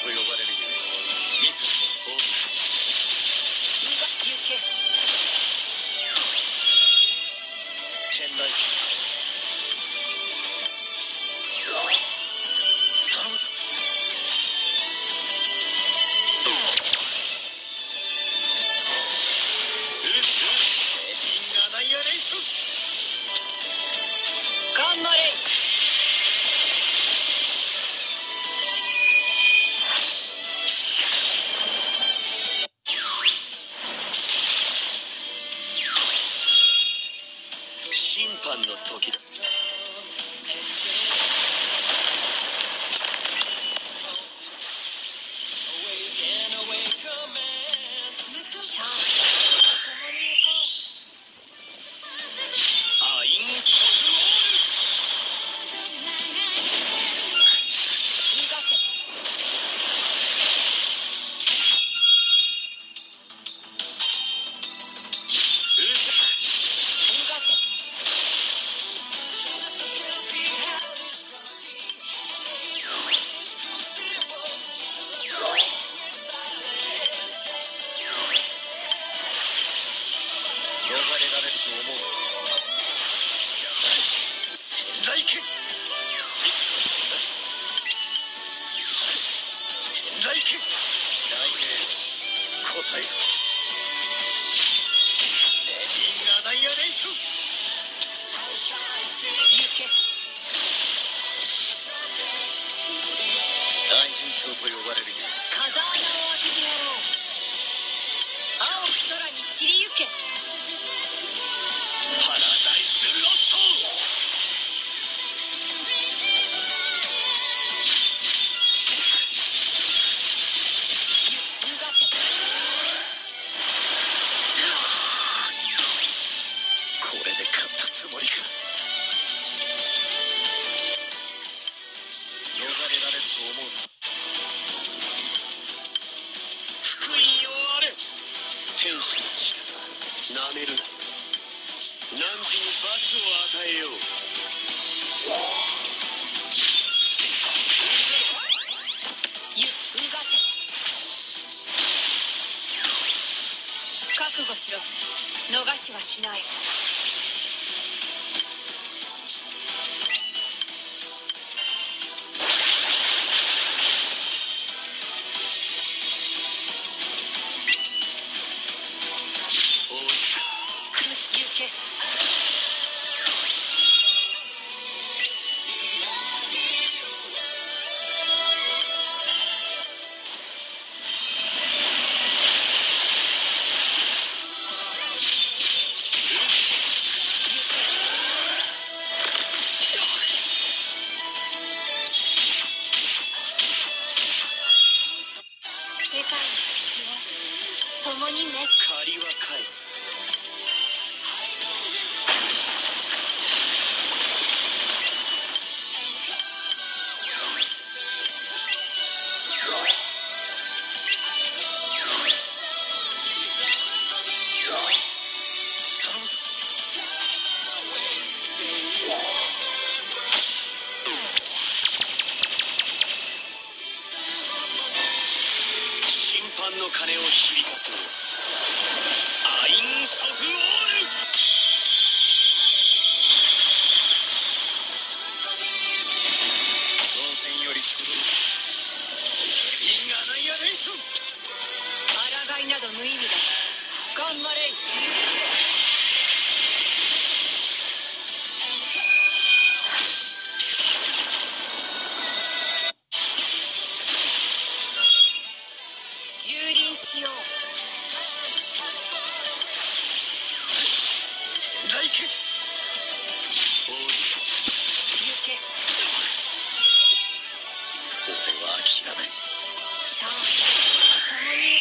と呼ばれるゆえミスも豊富う行け天雷時だ。さあ答えレディンアナイアレーション大臣長と呼ばれるゆえ風穴を開けてやろう青き空に散りゆけを与えよう。ゆうがて。覚悟しろ。逃しはしない。共にね。借りは返す。の鐘を響かせよアインソフオ So, how